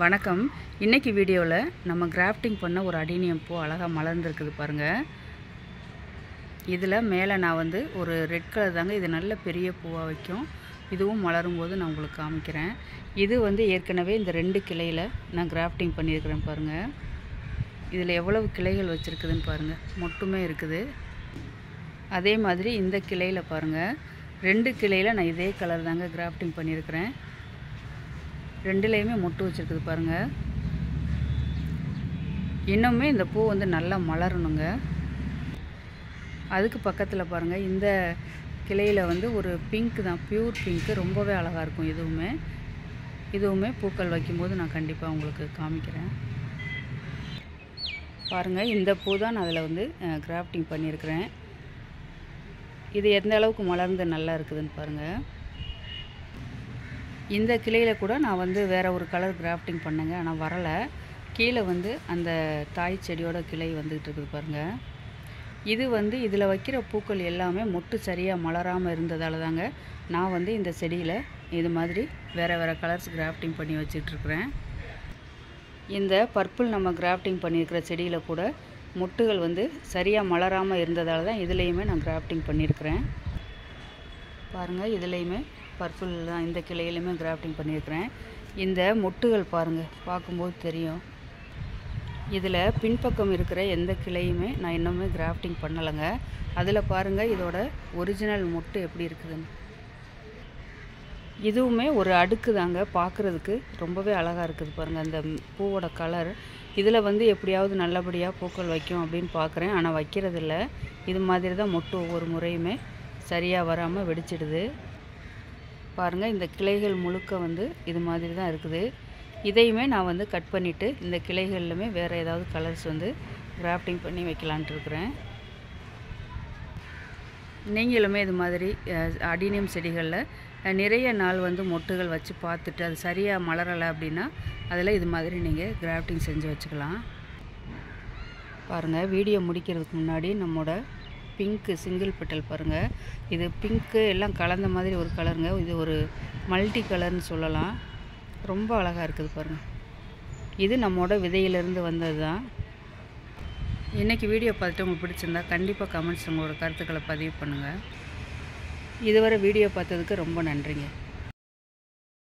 வணக்கம். இன்றைக்கி வீடியோவில் நம்ம கிராஃப்டிங் பண்ண ஒரு அடினியம் பூ அழகாக மலர்ந்துருக்குது பாருங்கள் இதில் மேலே நான் வந்து ஒரு ரெட் கலர் தாங்க இது நல்ல பெரிய பூவாக வைக்கும். இதுவும் மலரும் போது நான் உங்களுக்கு காமிக்கிறேன். இது வந்து ஏற்கனவே இந்த ரெண்டு கிளையில் நான் கிராஃப்டிங் பண்ணியிருக்கிறேன் பாருங்கள் இதில் எவ்வளவு கிளைகள் வச்சுருக்குதுன்னு பாருங்கள் மொட்டுமே இருக்குது. அதே மாதிரி இந்த கிளையில் பாருங்கள் ரெண்டு கிளையில் நான் இதே கலர் தாங்க கிராஃப்டிங் பண்ணியிருக்கிறேன். ரெண்டுலேயுமே மொட்டு வச்சுருக்குது பாருங்கள் இன்னுமே இந்த பூ வந்து நல்லா மலரணுங்க. அதுக்கு பக்கத்தில் பாருங்கள் இந்த கிளையில் வந்து ஒரு பிங்க் தான் பியூர் பிங்க்கு ரொம்பவே அழகாக இருக்கும் இதுவுமே இதுவுமே பூக்கள் வைக்கும்போது நான் கண்டிப்பாக உங்களுக்கு காமிக்கிறேன். பாருங்கள் இந்த பூ தான் நான் அதில் வந்து கிராஃப்டிங் பண்ணியிருக்கிறேன். இது எந்த அளவுக்கு மலர்ந்து நல்லா இருக்குதுன்னு பாருங்கள் இந்த கிளையில் கூட நான் வந்து வேறு ஒரு கலர் கிராஃப்டிங் பண்ணேங்க. ஆனால் வரலை. கீழே வந்து அந்த தாய் செடியோட கிளை வந்துக்கிட்டு இருக்குது பாருங்கள் இது வந்து இதில் வைக்கிற பூக்கள் எல்லாமே மொட்டு சரியாக மலராமல் இருந்ததால் தாங்க நான் வந்து இந்த செடியில் இது மாதிரி வேறு வேறு கலர்ஸ் கிராஃப்டிங் பண்ணி வச்சிட்ருக்குறேன் இந்த பர்பிள் நம்ம கிராஃப்டிங் பண்ணியிருக்கிற செடியில் கூட மொட்டுகள் வந்து சரியாக மலராமல் இருந்ததால் தான் இதுலேயுமே நான் கிராஃப்டிங் பண்ணியிருக்கிறேன். பாருங்கள் இதுலேயுமே பர்பிள் தான் இந்த கிளையிலையுமே கிராஃப்டிங் பண்ணியிருக்கிறேன். இந்த மொட்டுகள் பாருங்கள் பார்க்கும்போது தெரியும். இதில் பின்பக்கம் இருக்கிற எந்த கிளையுமே நான் இன்னுமே கிராஃப்டிங் பண்ணலைங்க. அதில் பாருங்கள் இதோட ஒரிஜினல் மொட்டு எப்படி இருக்குதுன்னு. இதுவுமே ஒரு அடுக்கு தாங்க பார்க்குறதுக்கு ரொம்பவே அழகாக இருக்குது பாருங்கள் அந்த பூவோட கலர். இதில் வந்து எப்படியாவது நல்லபடியாக பூக்கள் வைக்கும் அப்படின்னு பார்க்குறேன். ஆனால் வைக்கிறதில்ல. இது மாதிரி தான் மொட்டு ஒவ்வொரு முறையுமே சரியாக வராமல் வெடிச்சிடுது. பாருங்கள் இந்த கிளைகள் முழுக்க வந்து இது மாதிரி தான் இருக்குது. இதையுமே நான் வந்து கட் பண்ணிவிட்டு இந்த கிளைகள்லுமே வேறு ஏதாவது கலர்ஸ் வந்து கிராஃப்டிங் பண்ணி வைக்கலான்ட்டு இருக்கிறேன். நீங்களுமே இது மாதிரி அடினியம் செடிகளில் நிறைய நாள் வந்து மொட்டுகள் வச்சு பார்த்துட்டு அது சரியாக மலரலை அப்படின்னா அதில் இது மாதிரி நீங்கள் கிராஃப்டிங் செஞ்சு வச்சுக்கலாம். பாருங்கள் வீடியோ முடிக்கிறதுக்கு முன்னாடி நம்மளோட பிங்க்கு சிங்கிள் பெட்டல் பாருங்கள் இது பிங்க்கு எல்லாம் கலந்த மாதிரி ஒரு கலருங்க. இது ஒரு மல்டி கலர்னு சொல்லலாம். ரொம்ப அழகாக இருக்குது பாருங்கள் இது நம்மளோட விதையிலேருந்து வந்தது தான். இன்றைக்கி வீடியோ பார்த்துட்டு உங்களுக்கு பிடிச்சிருந்தா கண்டிப்பாக கமெண்ட்ஸ் உங்களோட கருத்துக்களை பதிவு பண்ணுங்கள் இதுவரை வீடியோ பார்த்ததுக்கு ரொம்ப நன்றிங்க.